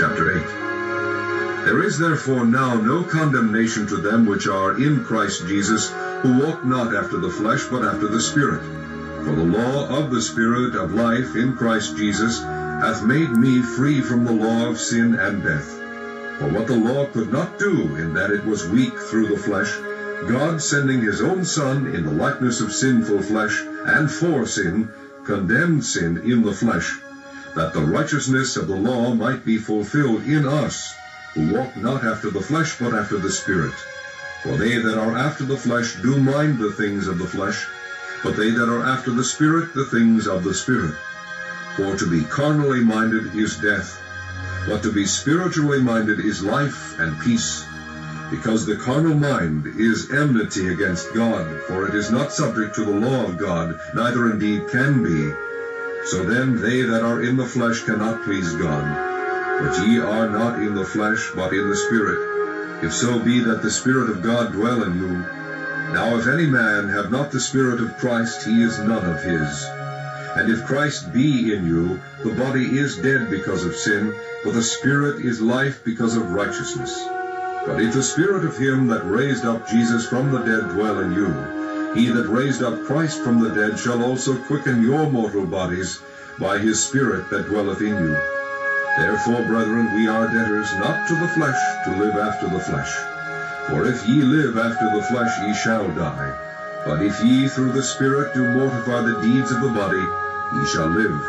chapter 8. There is therefore now no condemnation to them which are in Christ Jesus, who walk not after the flesh, but after the Spirit. For the law of the Spirit of life in Christ Jesus hath made me free from the law of sin and death. For what the law could not do, in that it was weak through the flesh, God sending his own Son in the likeness of sinful flesh, and for sin, condemned sin in the flesh, that the righteousness of the law might be fulfilled in us, who walk not after the flesh, but after the Spirit. For they that are after the flesh do mind the things of the flesh, but they that are after the Spirit the things of the Spirit. For to be carnally minded is death, but to be spiritually minded is life and peace. Because the carnal mind is enmity against God, for it is not subject to the law of God, neither indeed can be. So then they that are in the flesh cannot please God. But ye are not in the flesh, but in the Spirit, if so be that the Spirit of God dwell in you. Now if any man have not the Spirit of Christ, he is none of his. And if Christ be in you, the body is dead because of sin, but the Spirit is life because of righteousness. But if the Spirit of him that raised up Jesus from the dead dwell in you, he that raised up Christ from the dead shall also quicken your mortal bodies by his Spirit that dwelleth in you. Therefore, brethren, we are debtors not to the flesh to live after the flesh. For if ye live after the flesh, ye shall die. But if ye through the Spirit do mortify the deeds of the body, ye shall live.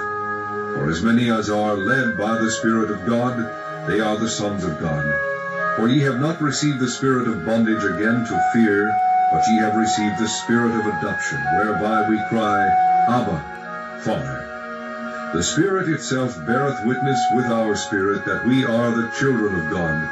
For as many as are led by the Spirit of God, they are the sons of God. For ye have not received the spirit of bondage again to fear, but ye have received the spirit of adoption, whereby we cry, Abba, Father. The Spirit itself beareth witness with our spirit that we are the children of God.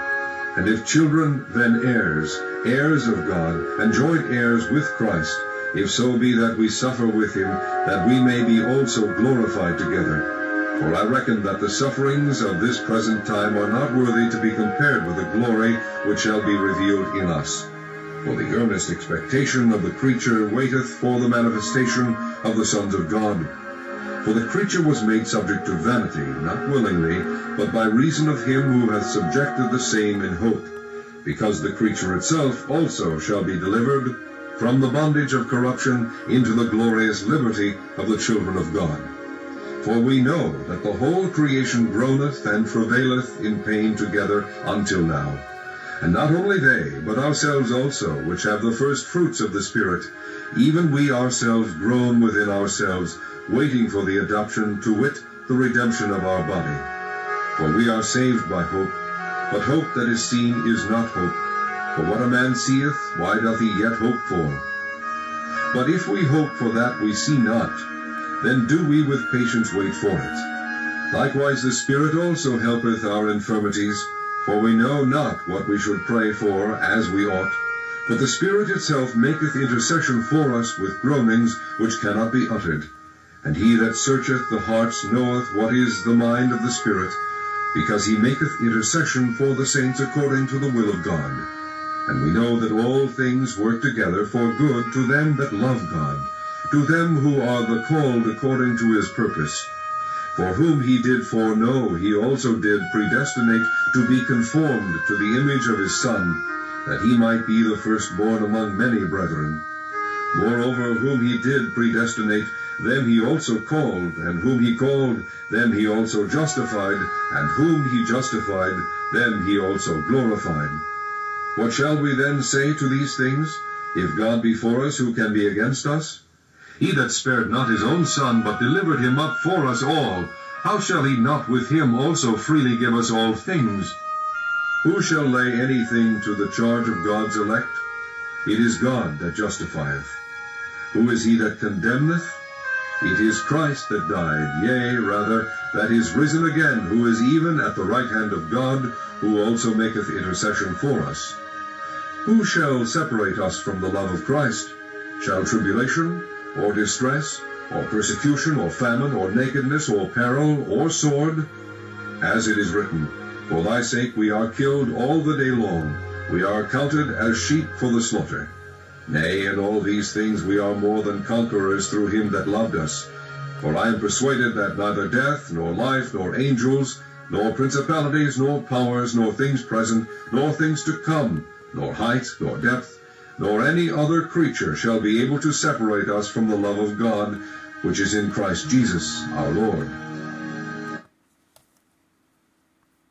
And if children, then heirs, heirs of God, and joint heirs with Christ, if so be that we suffer with him, that we may be also glorified together. For I reckon that the sufferings of this present time are not worthy to be compared with the glory which shall be revealed in us. For the earnest expectation of the creature waiteth for the manifestation of the sons of God. For the creature was made subject to vanity, not willingly, but by reason of him who hath subjected the same in hope, because the creature itself also shall be delivered from the bondage of corruption into the glorious liberty of the children of God. For we know that the whole creation groaneth and travaileth in pain together until now. And not only they, but ourselves also, which have the first fruits of the Spirit, even we ourselves groan within ourselves, waiting for the adoption, to wit, the redemption of our body. For we are saved by hope, but hope that is seen is not hope. For what a man seeth, why doth he yet hope for? But if we hope for that we see not, then do we with patience wait for it. Likewise the Spirit also helpeth our infirmities, for we know not what we should pray for as we ought. But the Spirit itself maketh intercession for us with groanings which cannot be uttered. And he that searcheth the hearts knoweth what is the mind of the Spirit, because he maketh intercession for the saints according to the will of God. And we know that all things work together for good to them that love God, to them who are the called according to his purpose. For whom he did foreknow, he also did predestinate to be conformed to the image of his Son, that he might be the firstborn among many brethren. Moreover, whom he did predestinate, them he also called, and whom he called, them he also justified, and whom he justified, them he also glorified. What shall we then say to these things? If God be for us, who can be against us? He that spared not his own Son, but delivered him up for us all, how shall he not with him also freely give us all things? Who shall lay anything to the charge of God's elect? It is God that justifieth. Who is he that condemneth? It is Christ that died, yea, rather, that is risen again, who is even at the right hand of God, who also maketh intercession for us. Who shall separate us from the love of Christ? Shall tribulation, or distress, or persecution, or famine, or nakedness, or peril, or sword? As it is written, For thy sake we are killed all the day long, we are counted as sheep for the slaughter. Nay, in all these things we are more than conquerors through him that loved us. For I am persuaded that neither death, nor life, nor angels, nor principalities, nor powers, nor things present, nor things to come, nor height, nor depth, nor any other creature shall be able to separate us from the love of God, which is in Christ Jesus our Lord.